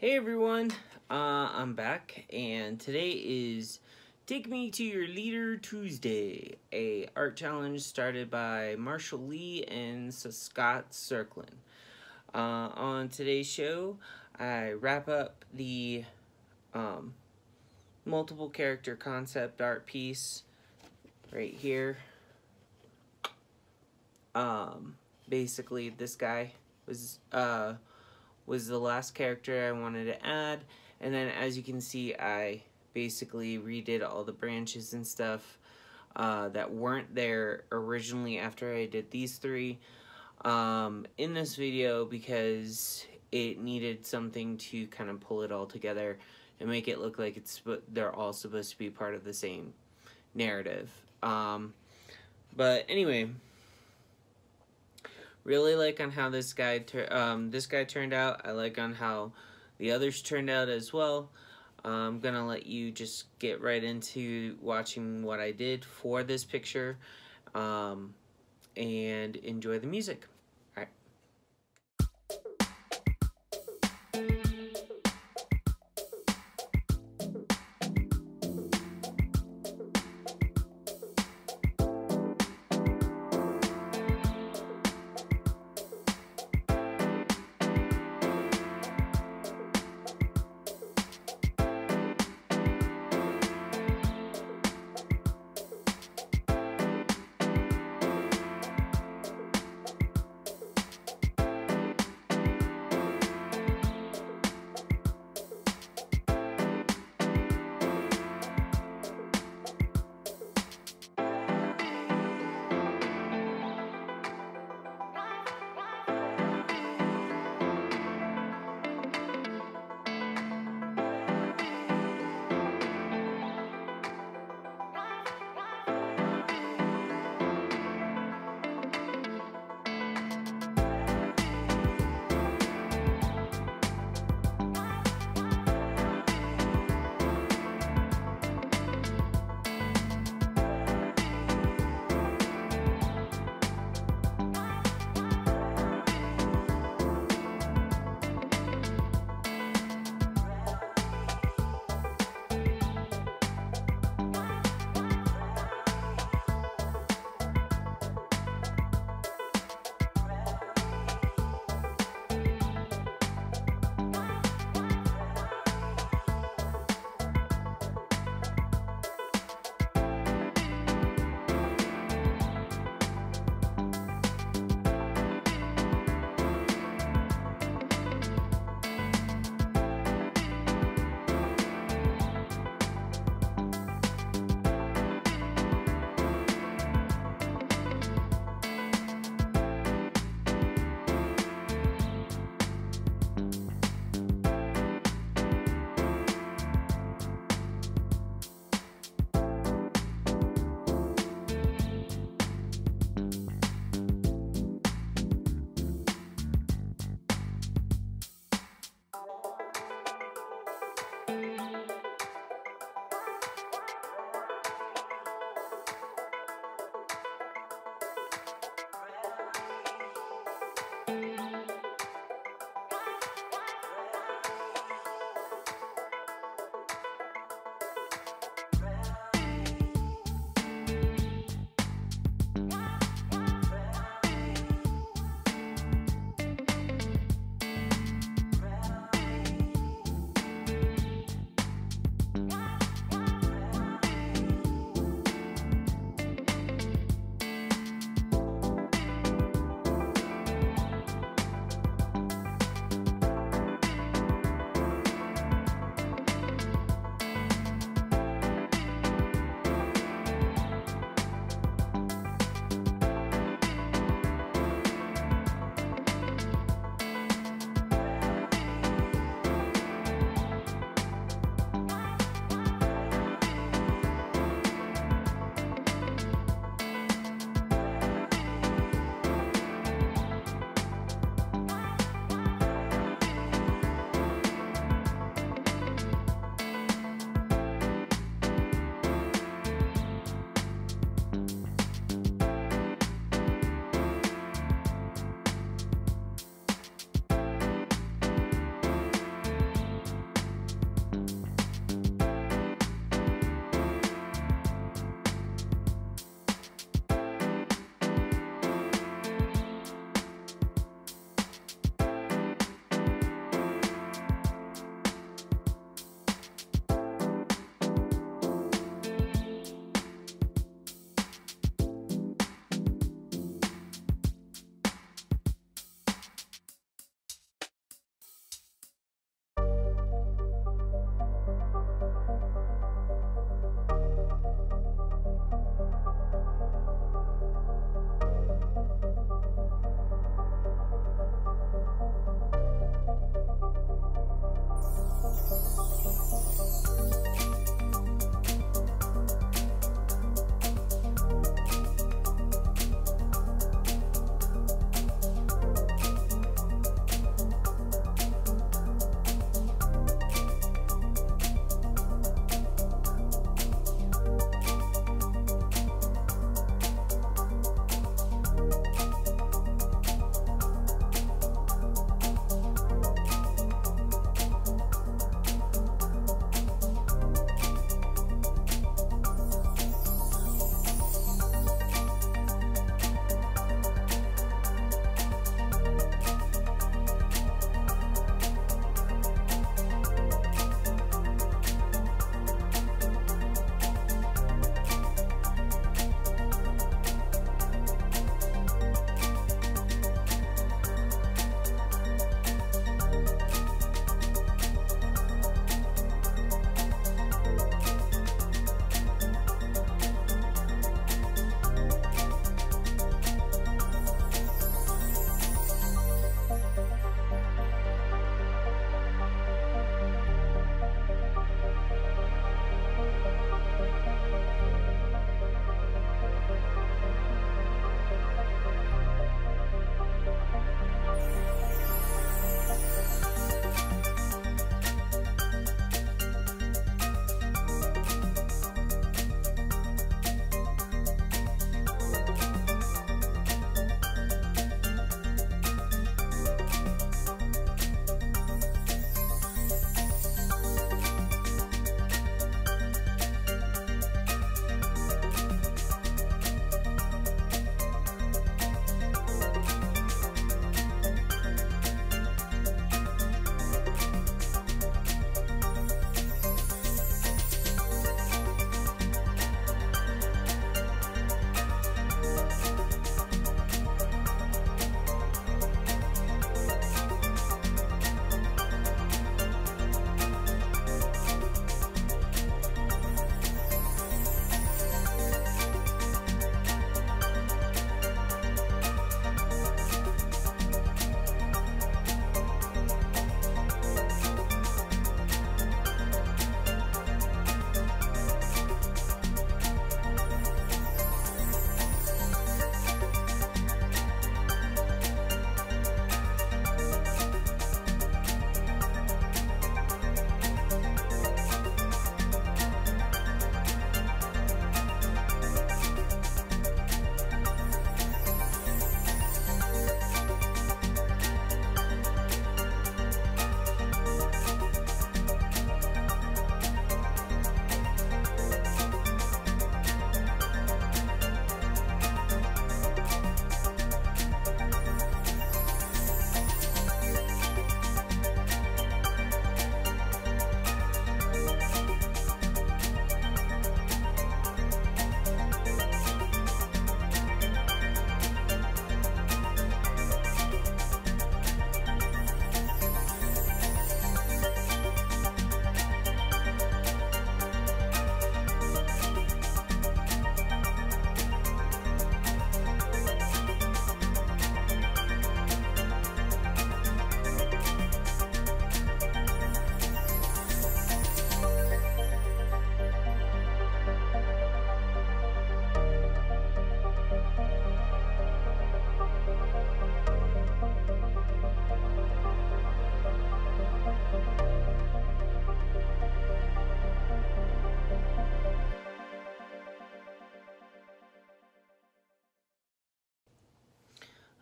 Hey everyone, uh, I'm back, and today is Take Me to Your Leader Tuesday, a art challenge started by Marshall Lee and Scott Serkland. Uh, on today's show, I wrap up the um, multiple character concept art piece right here. Um, basically, this guy was uh, was the last character I wanted to add. And then as you can see, I basically redid all the branches and stuff uh, that weren't there originally after I did these three um, in this video because it needed something to kind of pull it all together and make it look like it's they're all supposed to be part of the same narrative. Um, but anyway, really like on how this guy um, this guy turned out. I like on how the others turned out as well. I'm gonna let you just get right into watching what I did for this picture um, and enjoy the music.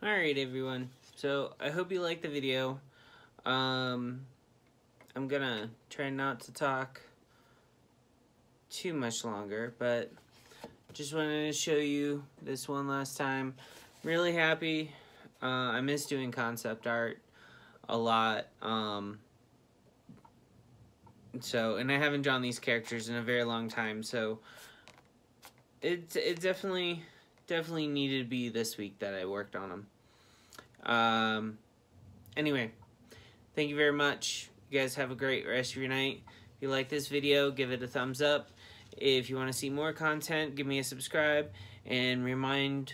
Alright everyone, so I hope you liked the video. Um, I'm gonna try not to talk too much longer, but just wanted to show you this one last time. Really happy. Uh, I miss doing concept art a lot. Um, so, and I haven't drawn these characters in a very long time, so it it definitely definitely needed to be this week that I worked on them. Um, anyway, thank you very much. You guys have a great rest of your night. If you like this video, give it a thumbs up. If you want to see more content, give me a subscribe and remind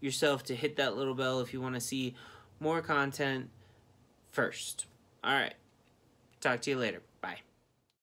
yourself to hit that little bell if you want to see more content first. All right. Talk to you later.